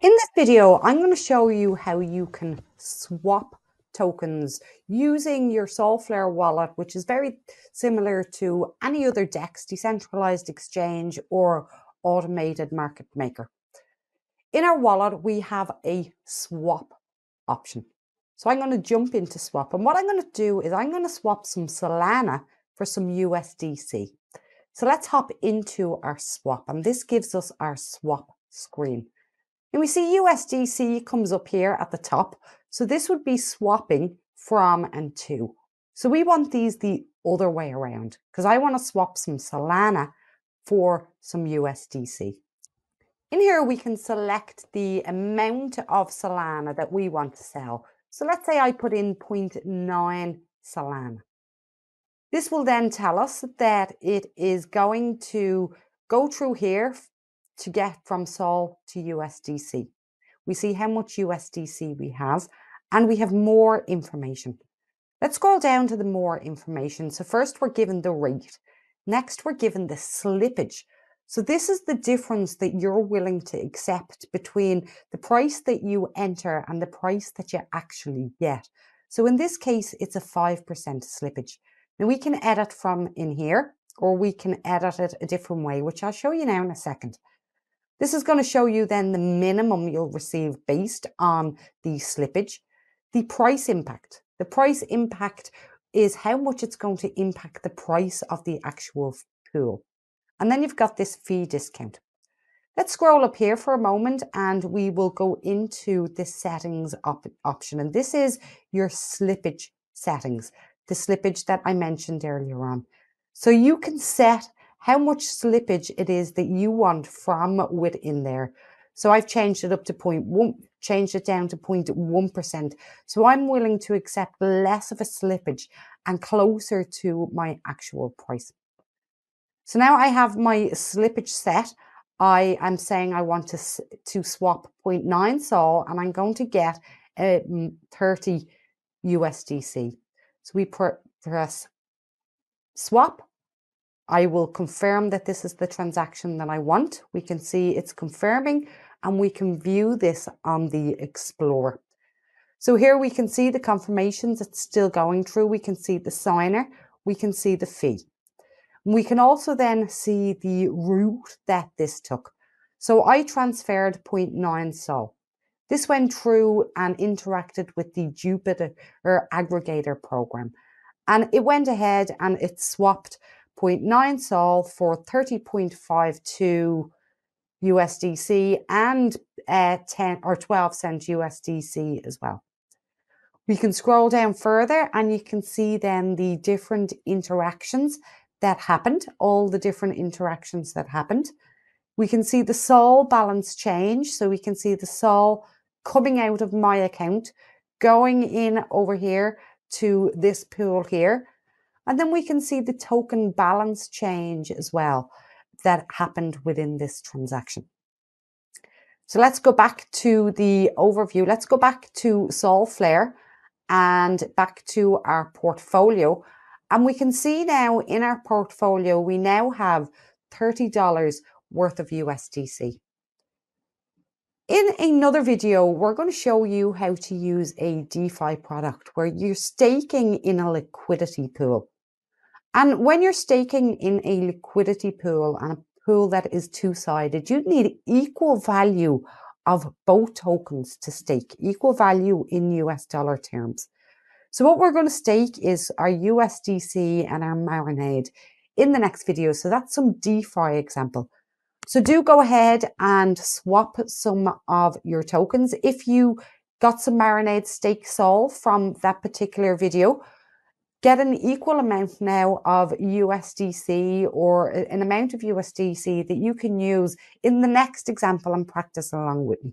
In this video, I'm going to show you how you can swap tokens using your Solflare wallet, which is very similar to any other DEX, decentralized exchange or automated market maker. In our wallet, we have a swap option. So I'm going to jump into swap. And what I'm going to do is I'm going to swap some Solana for some USDC. So let's hop into our swap. And this gives us our swap screen. And we see USDC comes up here at the top. So this would be swapping from and to. So we want these the other way around because I want to swap some Solana for some USDC. In here, we can select the amount of Solana that we want to sell. So let's say I put in 0.9 Solana. This will then tell us that it is going to go through here to get from Sol to USDC. We see how much USDC we have and we have more information. Let's scroll down to the more information. So first we're given the rate. Next we're given the slippage. So this is the difference that you're willing to accept between the price that you enter and the price that you actually get. So in this case, it's a 5% slippage. Now we can edit from in here or we can edit it a different way, which I'll show you now in a second. This is going to show you then the minimum you'll receive based on the slippage. The price impact. The price impact is how much it's going to impact the price of the actual pool. And then you've got this fee discount. Let's scroll up here for a moment and we will go into the settings op option. And this is your slippage settings, the slippage that I mentioned earlier on. So you can set how much slippage it is that you want from within there. So I've changed it up to one, changed it down to 0.1%. So I'm willing to accept less of a slippage and closer to my actual price. So now I have my slippage set. I am saying I want to, to swap 0.9 sol and I'm going to get uh, 30 USDC. So we press swap I will confirm that this is the transaction that I want. We can see it's confirming and we can view this on the Explorer. So here we can see the confirmations it's still going through. We can see the signer, we can see the fee. We can also then see the route that this took. So I transferred 0.9 sol. This went through and interacted with the Jupiter aggregator program. And it went ahead and it swapped 0.9 sol for 30.52 USDC and uh, 10 or 12 cent USDC as well. We can scroll down further and you can see then the different interactions that happened, all the different interactions that happened. We can see the sol balance change. So we can see the sol coming out of my account, going in over here to this pool here. And then we can see the token balance change as well that happened within this transaction. So let's go back to the overview. Let's go back to Solflare and back to our portfolio. And we can see now in our portfolio, we now have $30 worth of USDC. In another video, we're going to show you how to use a DeFi product where you're staking in a liquidity pool. And when you're staking in a liquidity pool and a pool that is two sided, you need equal value of both tokens to stake, equal value in US dollar terms. So, what we're going to stake is our USDC and our Marinade in the next video. So, that's some DeFi example. So, do go ahead and swap some of your tokens. If you got some Marinade stake Sol from that particular video, get an equal amount now of USDC or an amount of USDC that you can use in the next example and practice along with me.